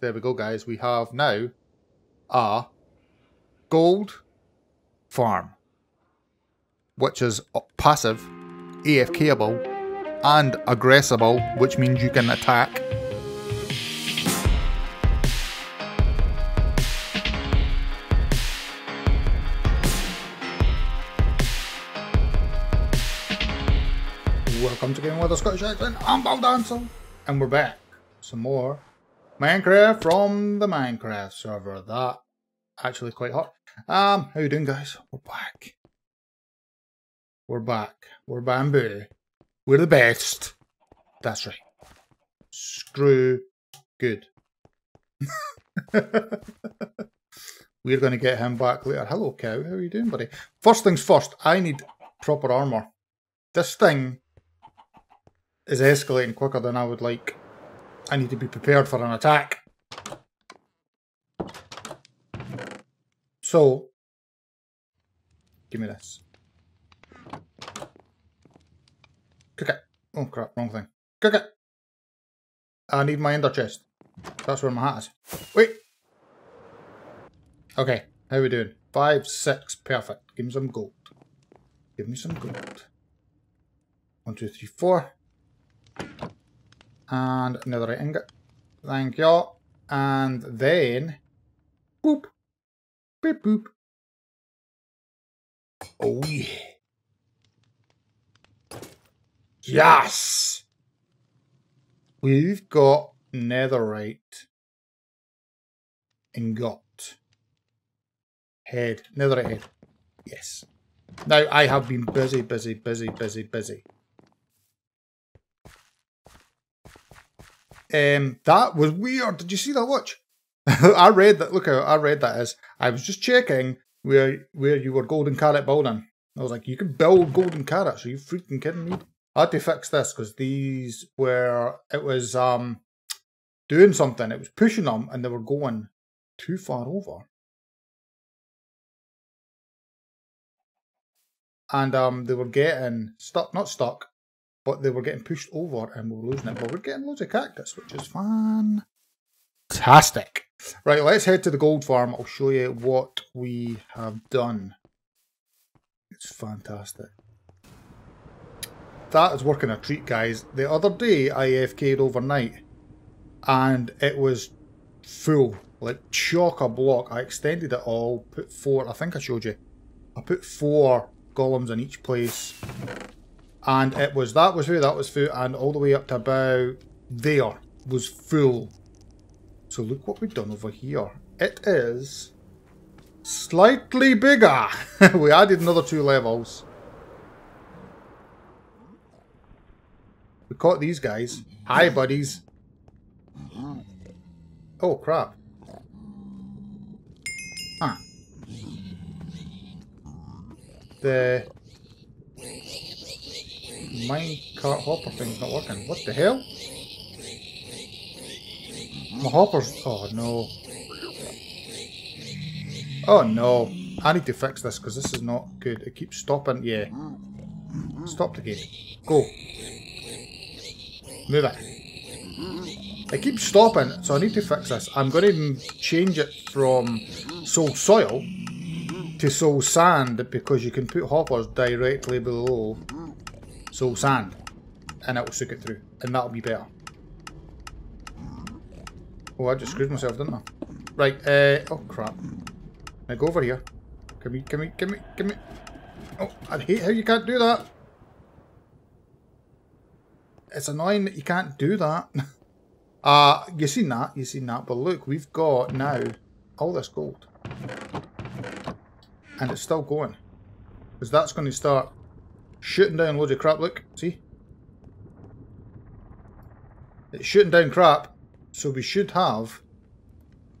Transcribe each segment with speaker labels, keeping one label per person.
Speaker 1: there we go, guys. We have now a gold farm, which is passive, AFKable, and aggressible, which means you can attack. Welcome to Game with a Scottish accent. I'm Dahl Dantill, and we're back. Some more Minecraft from the Mindcrack server. That actually quite hot. Um, how you doing, guys? We're back. We're back. We're bamboo. We're the best. That's right. Screw Guude. We're going to get him back later. Hello, cow. How are you doing, buddy? First things first, I need proper armor. This thing is escalating quicker than I would like. I need to be prepared for an attack. So, give me this. Cook it. Oh crap, wrong thing. Cook it. I need my ender chest. That's where my hat is. Wait. Okay, how are we doing? Five, six, perfect. Give me some gold. Give me some gold. One, two, three, four. And another ingot. Thank you. And then... Boop. Beep boop. Oh yeah. Yes! We've got netherite. Ingot. Head. Netherite head. Yes. Now, I have been busy, busy, busy, busy, busy. Um, that was weird. Did you see that? Watch. I read that. Look how I read that as I was just checking where where you were golden carrot building. I was like, you can build golden carrots. Are you freaking kidding me? I had to fix this because these were it was um doing something. It was pushing them and they were going too far over. And um they were getting stuck, not stuck, but they were getting pushed over and we were losing it. But we're getting loads of cactus, which is fantastic. Right, let's head to the gold farm. I'll show you what we have done. It's fantastic. That is working a treat, guys. The other day, I AFK'd overnight and it was full, like chock a block. I extended it all, put four, I think I showed you. I put four golems in each place and it was that was who that was full and all the way up to about there was full. So look what we've done over here. It is slightly bigger. We added another two levels. We caught these guys. Hi buddies. Oh crap. The minecart hopper thing's not working. What the hell? My hopper's... Oh, no. Oh, no. I need to fix this because this is not good. It keeps stopping. Yeah. Stop the game. Go. Move it. It keeps stopping, so I need to fix this. I'm going to change it from soul soil to soul sand because you can put hoppers directly below soul sand. And it will soak it through. And that'll be better. Oh, I just screwed myself, didn't I? Right, uh, oh crap. Now go over here. Come here, come here, come here, come here. Oh, I hate how you can't do that. It's annoying that you can't do that. uh, you seen that, you seen that, but look, we've got now all this gold. And it's still going. Because that's going to start shooting down loads of crap, look, see? It's shooting down crap, so we should have...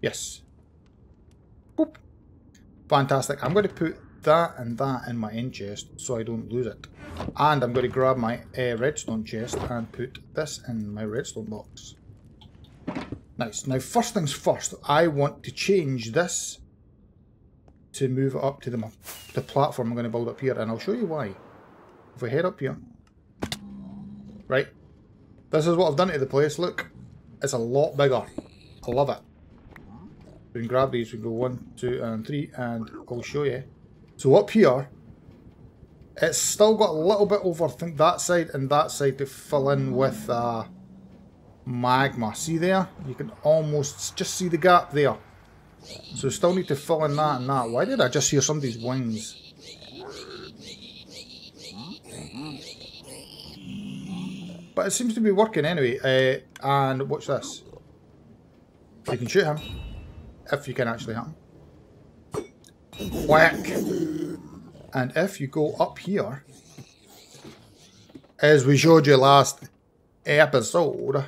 Speaker 1: Yes. Boop. Fantastic. I'm going to put that and that in my end chest so I don't lose it. And I'm going to grab my uh, redstone chest and put this in my redstone box. Nice. Now, first things first, I want to change this to move up to the, the platform I'm going to build up here, and I'll show you why. If we head up here. Right. This is what I've done to the place, look. It's a lot bigger. I love it. We can grab these. We can go one, two, and three, and I'll show you. So up here, it's still got a little bit over, I think, that side and that side to fill in with uh, magma. See there? You can almost just see the gap there. So still need to fill in that and that. Why did I just hear somebody's wings? But it seems to be working anyway. Uh, and watch this. You can shoot him. If you can actually hit him. Whack! And if you go up here, as we showed you last episode,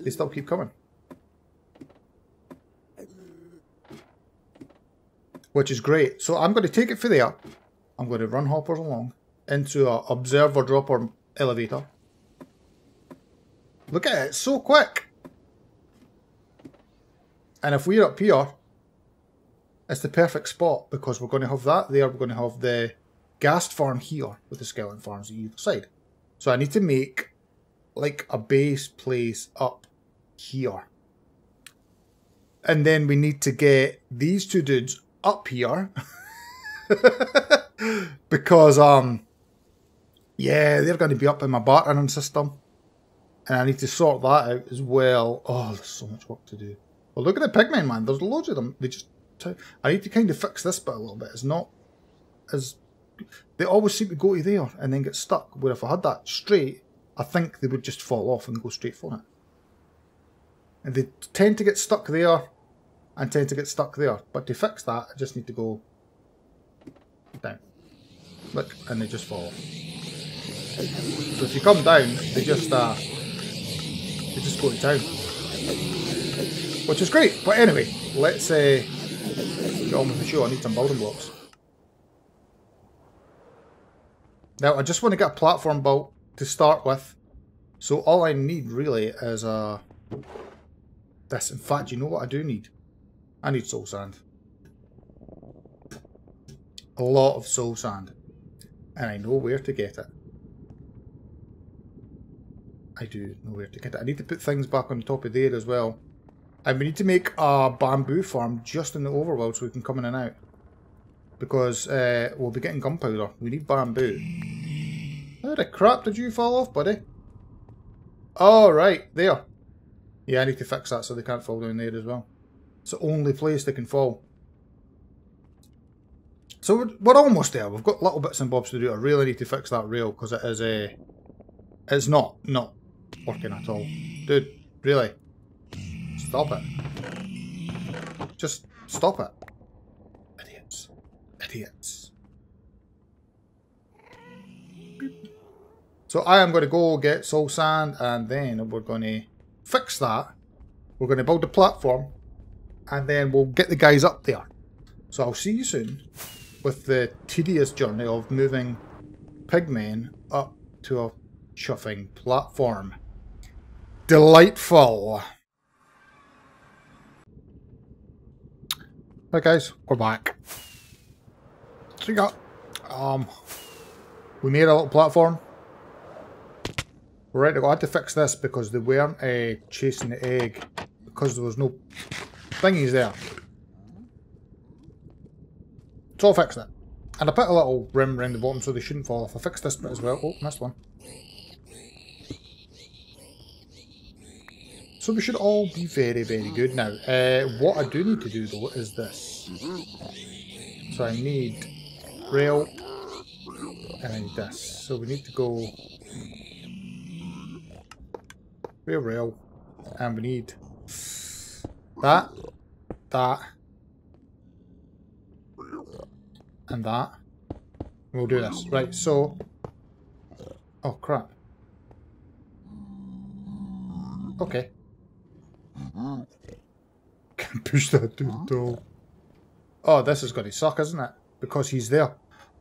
Speaker 1: they still keep coming. Which is great. So I'm going to take it for there. I'm going to run hoppers along into a observer dropper elevator. Look at it, so quick. And if we're up here, it's the perfect spot because we're going to have that there. We're going to have the ghast farm here with the skeleton farms on either side. So I need to make like a base place up here. And then we need to get these two dudes up here. because, um, yeah, they're going to be up in my bartering system. And I need to sort that out as well. Oh, there's so much work to do. Well, look at the pigmen, man. There's loads of them. They just... I need to kind of fix this bit a little bit. It's not as... They always seem to go to there and then get stuck. Where if I had that straight, I think they would just fall off and go straight for it. And they tend to get stuck there and tend to get stuck there. But to fix that, I just need to go down. Look, and they just fall off. So if you come down, they just uh, they just go to town, which is great. But anyway, let's uh, get on with the show. I need some building blocks. Now I just want to get a platform built to start with. So all I need really is a uh, this. In fact, you know what I do need? I need soul sand. A lot of soul sand. And I know where to get it. I do know where to get it. I need to put things back on top of there as well. And we need to make a bamboo farm just in the overworld so we can come in and out. Because uh, we'll be getting gunpowder. We need bamboo. How the crap did you fall off, buddy? Oh, right. There. Yeah, I need to fix that so they can't fall down there as well. It's the only place they can fall. So we're, we're almost there. We've got little bits and bobs to do. I really need to fix that rail because it is a... Uh, it's not, not working at all. Dude, really? Stop it. Just stop it. Idiots. Idiots. So I am going to go get soul sand and then we're going to fix that. We're going to build a platform and then we'll get the guys up there. So I'll see you soon with the tedious journey of moving pigmen up to a chuffing platform. Delightful. Hey guys, we're back. So we got, um, we made a little platform. We're ready to go. I had to fix this because they weren't uh, chasing the egg because there was no thingies there. So I'll fix that. And I put a little rim around the bottom so they shouldn't fall off. I fixed this bit as well. Oh, missed one. So we should all be very, very good now. Uh, what I do need to do though is this. So I need rail and I need this. So we need to go rail, rail, and we need that, that, and that. We'll do this. Right, so... Oh, crap. Okay. Can push that dude though. Oh, this is going to suck, isn't it? Because he's there.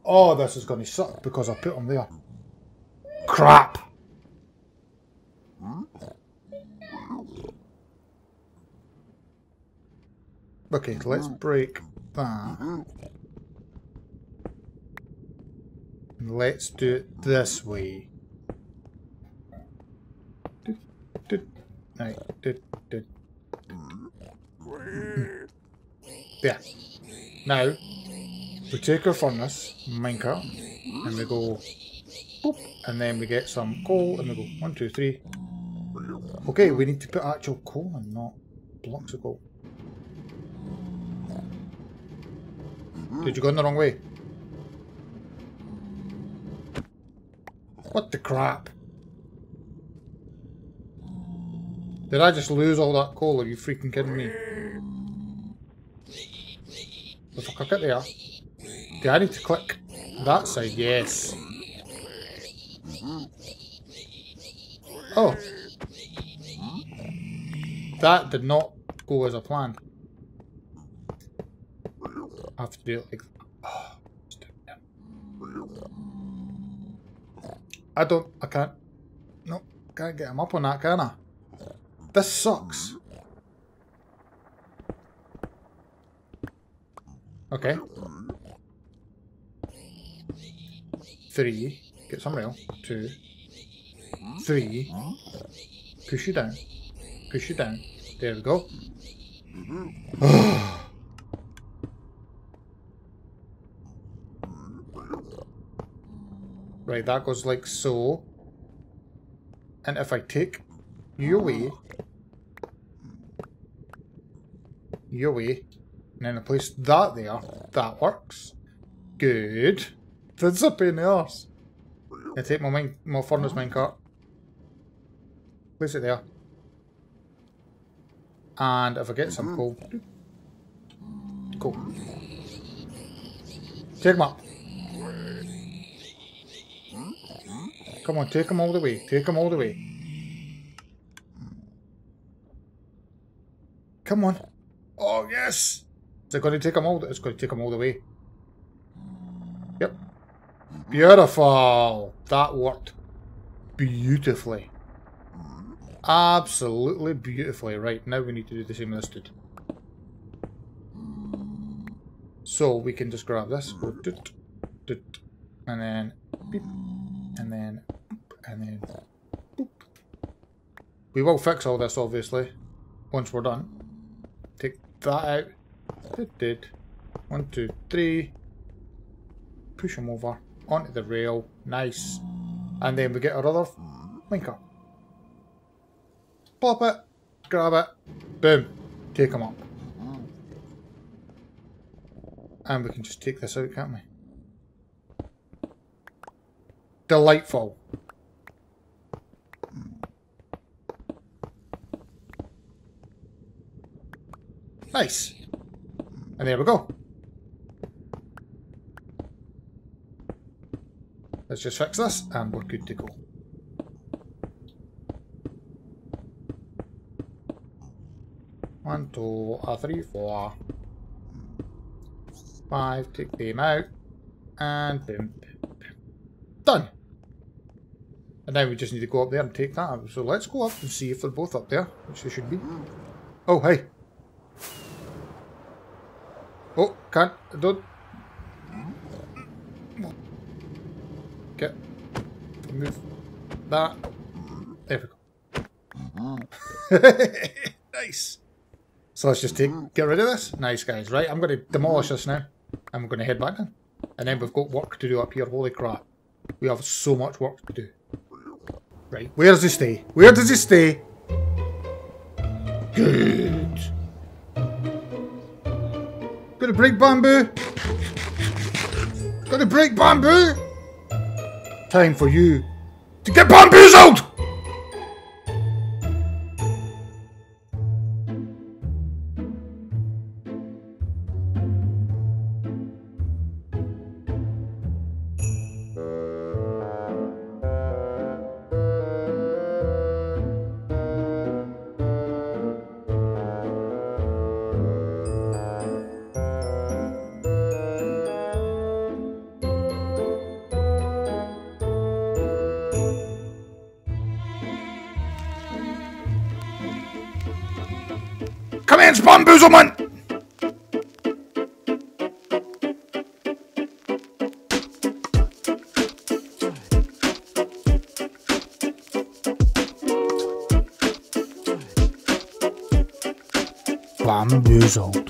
Speaker 1: Oh, this is going to suck because I put him there. Crap! Okay, let's break that. Let's do it this way. Right. Did, did. Mm. There. Now, we take our furnace, minecart, and we go boop, and then we get some coal, and we go one, two, three. Okay, we need to put actual coal in, not blocks of coal. Did you go in the wrong way? What the crap? Did I just lose all that coal? Are you freaking kidding me? The fuck I get there? Do I need to click that side? Yes. Oh. That did not go as I planned. I have to do it like oh, I don't, I can't, no, can't get him up on that, can I? This sucks. Okay. Three. Get some rail. Two. Three. Push you down. Push you down. There we go. right, that goes like so. And if I take you away, and then I place that there, that works. Good. That's a pain in the arse. I take my mine, my furnace minecart, place it there, and if I get some mm-hmm. coal, cool. Take them up. Come on, take them all the way. Take them all the way. Come on. Oh, yes. Is it going to take them all? It's going to take them all the way. Yep. Beautiful. That worked beautifully. Absolutely beautifully. Right, now we need to do the same as this dude. So we can just grab this, and then beep, and then and then boop. We will fix all this obviously once we're done. That out. Did did. One, two, three. Push them over onto the rail. Nice. And then we get our other minecart. Pop it. Grab it. Boom. Take them up. And we can just take this out, can't we? Delightful. Nice. And there we go. Let's just fix this and we're good to go. One, two, three, four, five. Take them out. And boom. Done. And now we just need to go up there and take that out. So let's go up and see if they're both up there, which they should be. Oh, hey. Oh, can't, don't. Get, move that. There we go. nice. So let's just take, get rid of this. Nice, guys. Right, I'm going to demolish this now. And we're going to head back in. And then we've got work to do up here. Holy crap. We have so much work to do. Right, where does he stay? Where does he stay? Good. Gonna break bamboo. Gonna break bamboo. Time for you to get bamboozled! Man's bamboozlement! Bamboozle.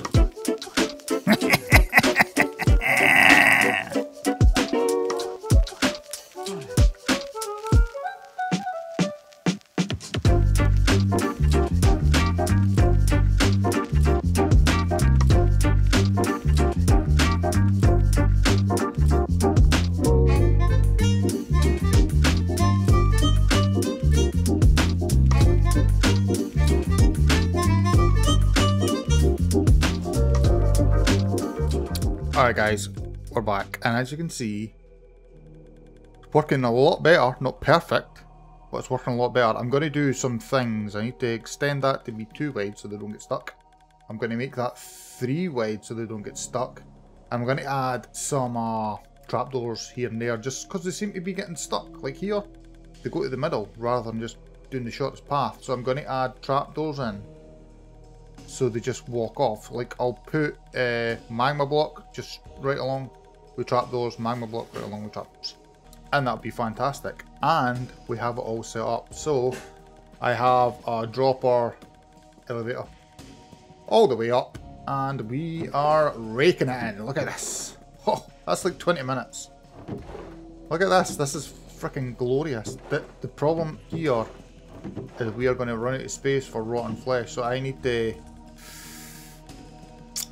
Speaker 1: Alright guys, we're back and as you can see working a lot better, not perfect but it's working a lot better. I'm going to do some things, I need to extend that to be two wide so they don't get stuck. I'm going to make that three wide so they don't get stuck. I'm going to add some uh, trapdoors here and there just because they seem to be getting stuck. Like here, they go to the middle rather than just doing the shortest path. So I'm going to add trapdoors in so they just walk off. Like I'll put uh, magma block just right along with trapdoors, magma block right along with trapdoors. And that'd be fantastic. And we have it all set up. So I have a dropper elevator all the way up and we are raking it in. Look at this. Oh, that's like 20 minutes. Look at this. This is freaking glorious. The, the problem here is we are going to run out of space for rotten flesh. So I need to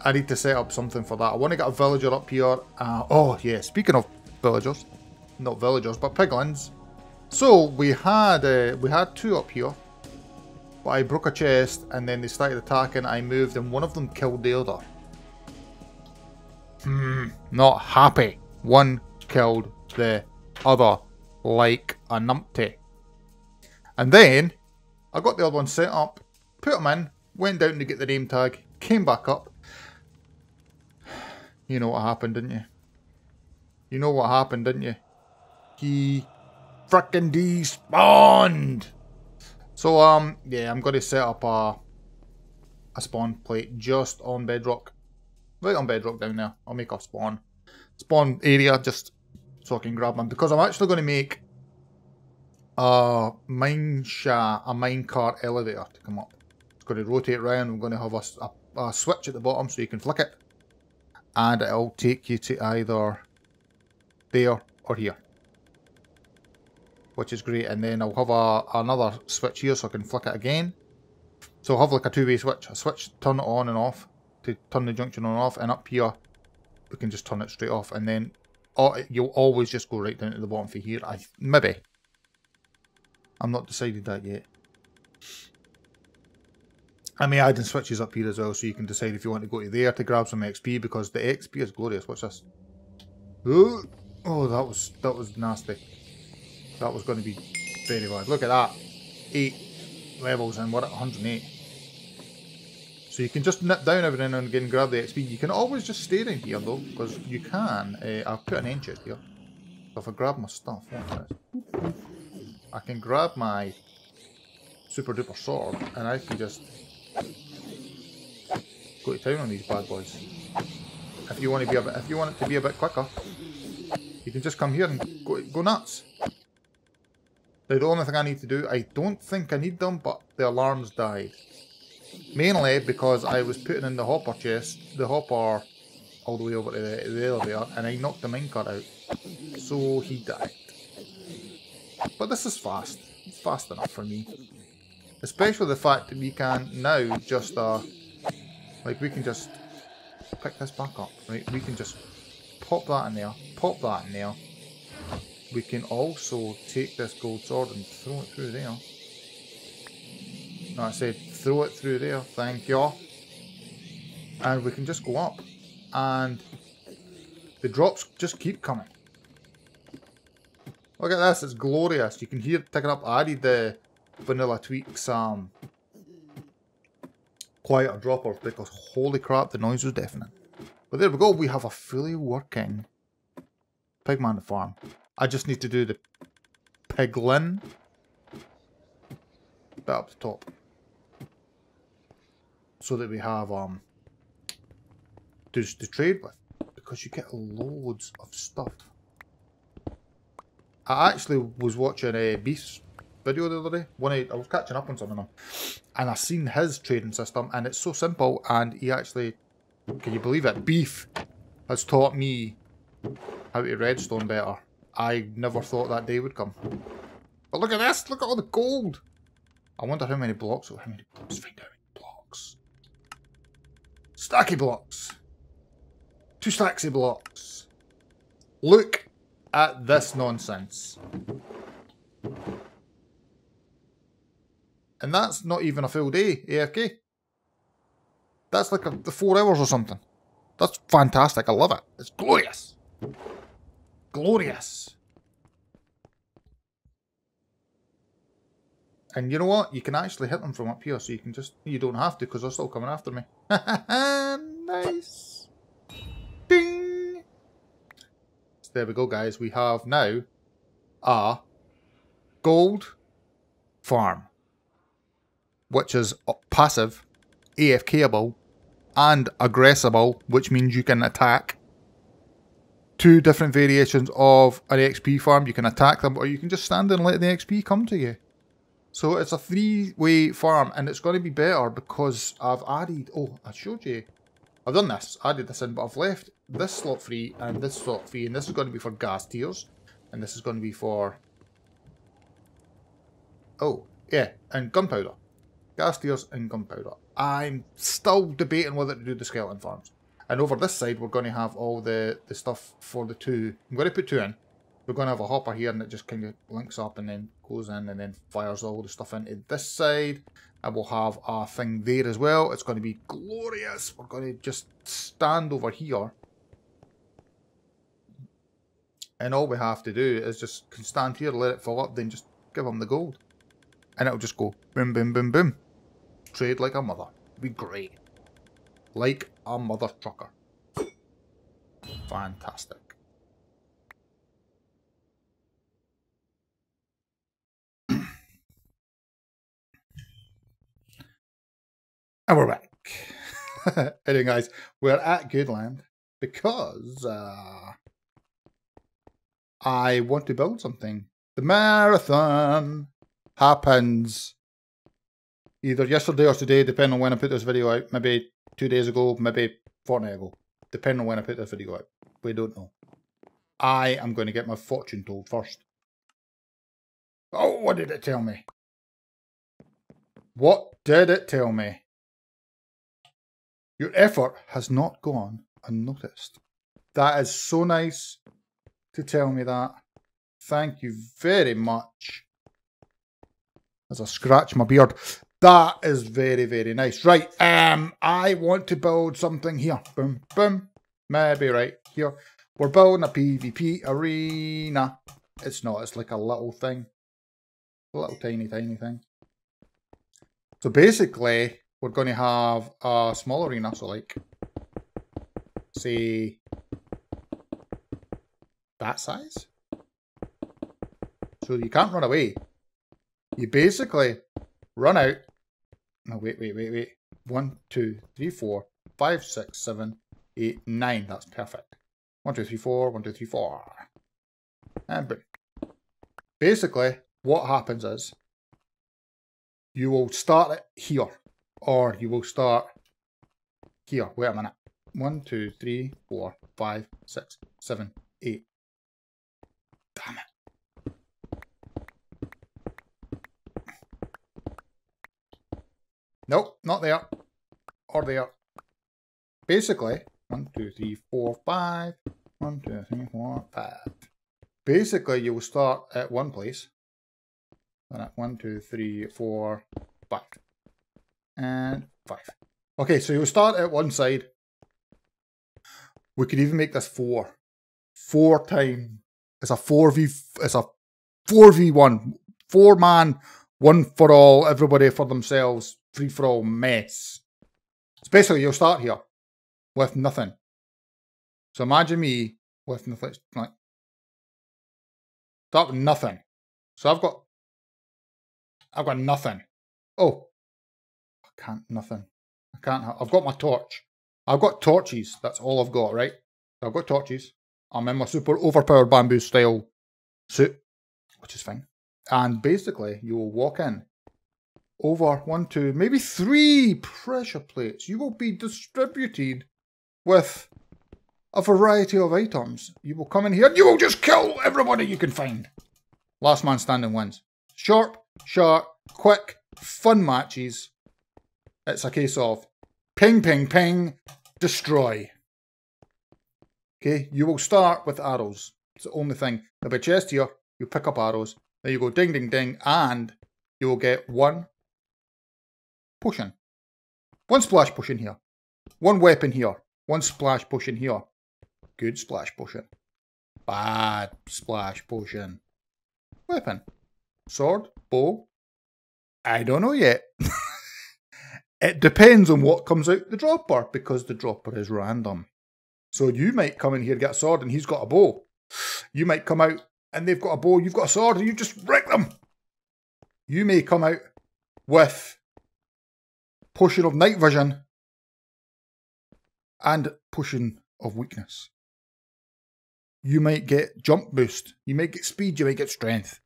Speaker 1: I need to set up something for that. I want to get a villager up here. Uh, oh, yeah, speaking of villagers. Not villagers, but piglins. So, we had uh, we had two up here. But I broke a chest, and then they started attacking. I moved, and one of them killed the other. Hmm, not happy. One killed the other like a numpty. And then, I got the other one set up, put them in, went down to get the name tag, came back up, you know what happened, didn't you? You know what happened, didn't you? He frickin' despawned! So, um, yeah, I'm going to set up a, a spawn plate just on bedrock. Right on bedrock down there. I'll make a spawn. Spawn area just so I can grab them. Because I'm actually going to make a mine shaft, a minecart elevator to come up. It's going to rotate around. I'm going to have a, a, a switch at the bottom so you can flick it and it'll take you to either there or here. Which is great. And then I'll have a, another switch here so I can flick it again. So I'll have like a two-way switch. A switch turn it on and off to turn the junction on and off and up here we can just turn it straight off. And then oh, you'll always just go right down to the bottom for here I maybe. I'm not decided that yet I may add in switches up here as well, so you can decide if you want to go to there to grab some XP, because the XP is glorious. What's this? Oh, oh that was that was nasty. That was going to be very bad. Look at that. Eight levels and we're at 108. So you can just nip down every now and again and grab the XP. You can always just stay in here though, because you can. Uh, I've put an end chest here. So if I grab my stuff, I can grab my super duper sword and I can just Go to town on these bad boys. If you want to be a bit, if you want it to be a bit quicker, you can just come here and go go nuts. Now the only thing I need to do, I don't think I need them, but the alarms died. Mainly because I was putting in the hopper chest, the hopper all the way over to the, the elevator, and I knocked the minecart out. So he died. But this is fast. It's fast enough for me. Especially the fact that we can now just, uh, like we can just pick this back up, right? We can just pop that in there, pop that in there. We can also take this gold sword and throw it through there. No, I said throw it through there, thank you. And we can just go up. And the drops just keep coming. Look at this, it's glorious. You can hear it picking up. I added the vanilla tweaks um quieter droppers because holy crap the noise was deafening. But there we go, we have a fully working Pigman farm. I just need to do the piglin bit up the top. So that we have um to, to trade with. Because you get loads of stuff. I actually was watching a uh, Beast video the other day. One I was catching up on some of them, and I seen his trading system, and it's so simple. And he actually, can you believe it? Beef has taught me how to redstone better. I never thought that day would come. But look at this! Look at all the gold! I wonder how many blocks. Oh, how many blocks? Find out blocks. Stacky blocks. Two stacks of blocks. Look at this nonsense. And that's not even a full day, AFK. That's like a, the four hours or something. That's fantastic. I love it. It's glorious. Glorious. And you know what? You can actually hit them from up here, so you can just... You don't have to, because they're still coming after me. nice. Ding! So there we go, guys. We have now a gold farm, which is passive, AFKable, and aggressible, which means you can attack two different variations of an XP farm. You can attack them, or you can just stand and let the XP come to you. So it's a three-way farm, and it's going to be better because I've added... Oh, I showed you. I've done this, added this in, but I've left this slot free and this slot free, and this is going to be for ghast tears, and this is going to be for... Oh, yeah, and gunpowder. Ghast tears and gunpowder. I'm still debating whether to do the skeleton farms. And over this side, we're going to have all the, the stuff for the two. I'm going to put two in. We're going to have a hopper here and it just kind of links up and then goes in and then fires all the stuff into this side. And we'll have a thing there as well. It's going to be glorious. We're going to just stand over here. And all we have to do is just stand here, let it fill up, then just give them the gold. And it'll just go boom, boom, boom, boom. Trade like a mother. Be great. Like a mother trucker. Fantastic. And we're back. anyway, guys, we're at Guudeland because uh, I want to build something. The marathon happens either yesterday or today, depending on when I put this video out. Maybe two days ago, maybe fortnight ago, depending on when I put this video out. We don't know. I am going to get my fortune told first. Oh, what did it tell me? What did it tell me? Your effort has not gone unnoticed. That is so nice to tell me that. Thank you very much. As I scratch my beard. That is very, very nice. Right, um, I want to build something here. Boom, boom. Maybe right here. We're building a PvP arena. It's not, it's like a little thing. A little tiny, tiny thing. So basically, we're going to have a small arena, so like, say, that size. So you can't run away. You basically run out. No, wait, wait, wait, wait. One, two, three, four, five, six, seven, eight, nine. That's perfect. One, two, three, four, one, two, three, four. And boom. Basically, what happens is you will start it here or you will start here. Wait a minute. One, two, three, four, five, six, seven, eight. Damn it. Nope, not there. Or there. Basically, one, two, three, four, five. One, two, three, four, five. Basically, you will start at one place. One, two, three, four, five and five. Okay, so you'll start at one side. We could even make this four. Four time. It's a 4v, it's a 4v1. Four man, one for all, everybody for themselves, free for all mess. So basically, you'll start here with nothing. So imagine me with nothing, like, start with nothing. So I've got, I've got nothing. Oh, I can't, nothing. I can't, Have, I've got my torch. I've got torches. That's all I've got, right? I've got torches. I'm in my super overpowered bamboo style suit, which is fine. And basically, you will walk in over one, two, maybe three pressure plates. You will be distributed with a variety of items. You will come in here and you will just kill everybody you can find. Last man standing wins. Short, sharp, quick, fun matches. It's a case of ping, ping, ping, destroy. Okay, you will start with arrows. It's the only thing. There'll be a chest here. You pick up arrows. There you go, ding, ding, ding, and you will get one potion. One splash potion here. One weapon here. One splash potion here. Good splash potion. Bad splash potion. Weapon. Sword. Bow. I don't know yet. it depends on what comes out the dropper because the dropper is random. So you might come in here get a sword and he's got a bow. You might come out and they've got a bow, you've got a sword, and you just wreck them. You may come out with potion of night vision and potion of weakness. You might get jump boost, you might get speed, you might get strength.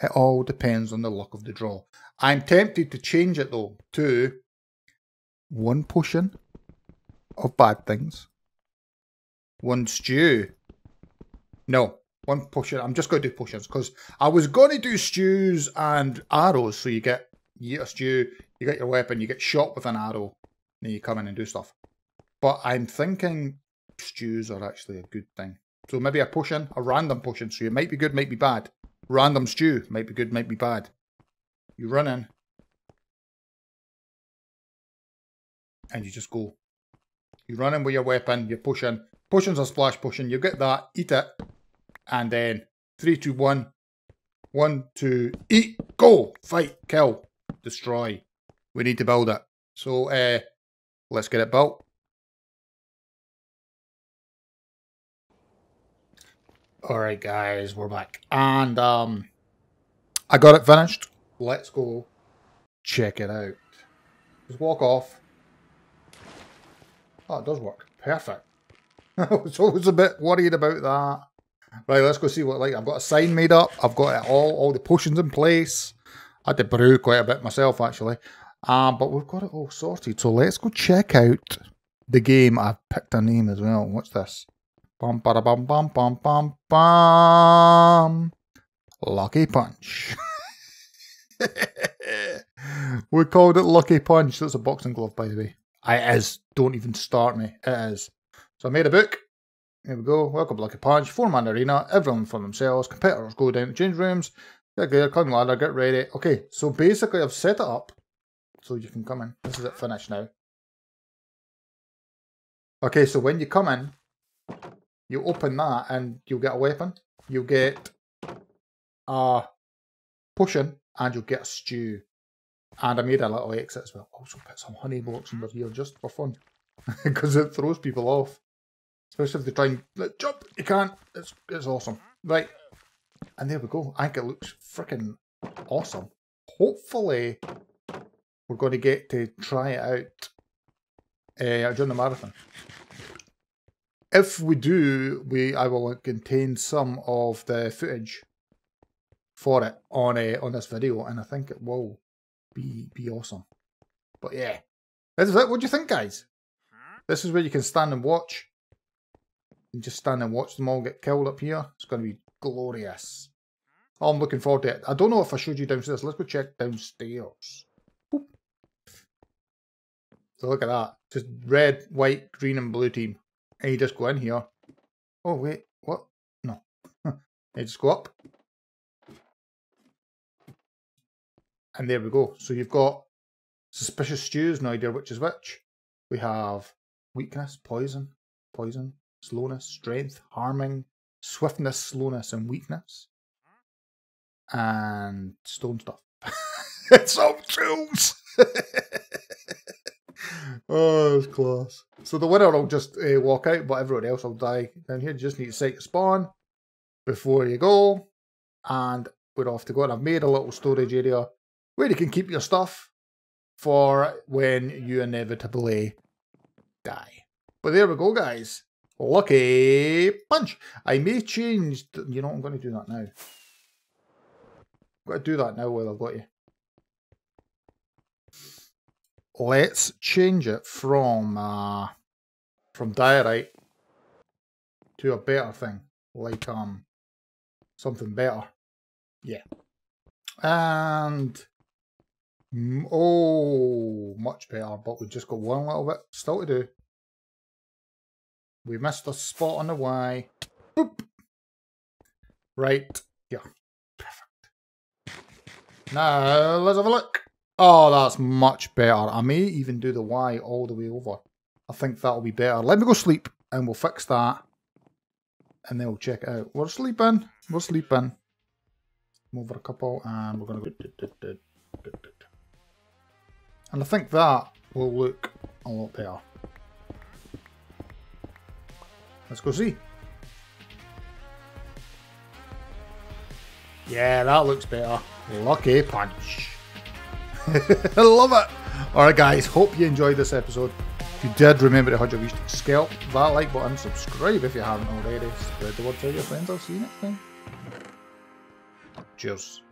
Speaker 1: It all depends on the luck of the draw. I'm tempted to change it though to one potion of bad things, one stew. No, one potion. I'm just going to do potions because I was going to do stews and arrows. So you get you get a stew, you get your weapon, you get shot with an arrow, then you come in and do stuff. But I'm thinking stews are actually a good thing. So maybe a potion, a random potion. So you might be good, might be bad. Random stew might be good, might be bad. You run in. And you just go. You run in with your weapon, you in. Potion's a splash potion. You get that, eat it. And then three, two, one. One, two, eat, go, fight, kill, destroy. We need to build it. So uh, let's get it built. All right, guys, we're back. And um, I got it finished. Let's go check it out. Just walk off. Oh, it does work. Perfect. I was always a bit worried about that. Right, let's go see what like. I've got a sign made up. I've got it all, all the potions in place. I had to brew quite a bit myself, actually. Um, but we've got it all sorted. So let's go check out the game. I've picked a name as well. What's this? Bum, ba, bum, bum, bum, bum, bum. Lucky Punch. we called it Lucky Punch. That's a boxing glove, by the way. It is. Don't even start me. It is. So I made a book. Here we go. Welcome Lucky Punch. Four man arena. Everyone for themselves. Competitors go down to change rooms. Get gear, climb ladder, get ready. Okay, so basically I've set it up so you can come in. This is it finished now. Okay, so when you come in, you open that and you'll get a weapon. You'll get a potion and you'll get a stew. And I made a little exit as well. Also put some honey blocks in under here just for fun. Because it throws people off. Especially if they try and like, jump. You can't. It's, it's awesome. Right. And there we go. I think it looks freaking awesome. Hopefully we're going to get to try it out uh, during the marathon. If we do, we I will contain some of the footage for it on uh, on this video, and I think it will be be awesome. But yeah, this is it. What do you think, guys? This is where you can stand and watch. You just stand and watch them all get killed up here. It's going to be glorious. I'm looking forward to it. I don't know if I showed you downstairs. Let's go check downstairs. Boop. So look at that. Just red, white, green and blue team. And you just go in here. Oh, wait. What? No. you just go up. And there we go. So you've got suspicious stews, no idea which is which. We have weakness, poison, poison, slowness, strength, harming, swiftness, slowness, and weakness. And stone stuff. it's all tools! oh, it's class. So the winner will just uh, walk out, but everyone else will die down here. You just need to your spawn before you go. And we're off to go. And I've made a little storage area where you can keep your stuff for when you inevitably die. But there we go, guys. Lucky punch. I may change. You know, I'm going to do that now. I've Got to do that now while I've got you. Let's change it from uh, from diorite to a better thing, like um something better. Yeah. And oh, much better, but we've just got one little bit still to do. We missed a spot on the Y. Boop. Right. Yeah. Perfect. Now, let's have a look. Oh, that's much better. I may even do the Y all the way over. I think that'll be better. Let me go sleep and we'll fix that. And then we'll check it out. We're sleeping. We're sleeping. Move over a couple and we're going to go... And I think that will look a lot better. Let's go see. Yeah, that looks better. Lucky punch. I love it. Alright guys, hope you enjoyed this episode. If you did, remember to hug your scalp, that like button, subscribe if you haven't already, spread the word to your friends. I'll see you next time. Cheers.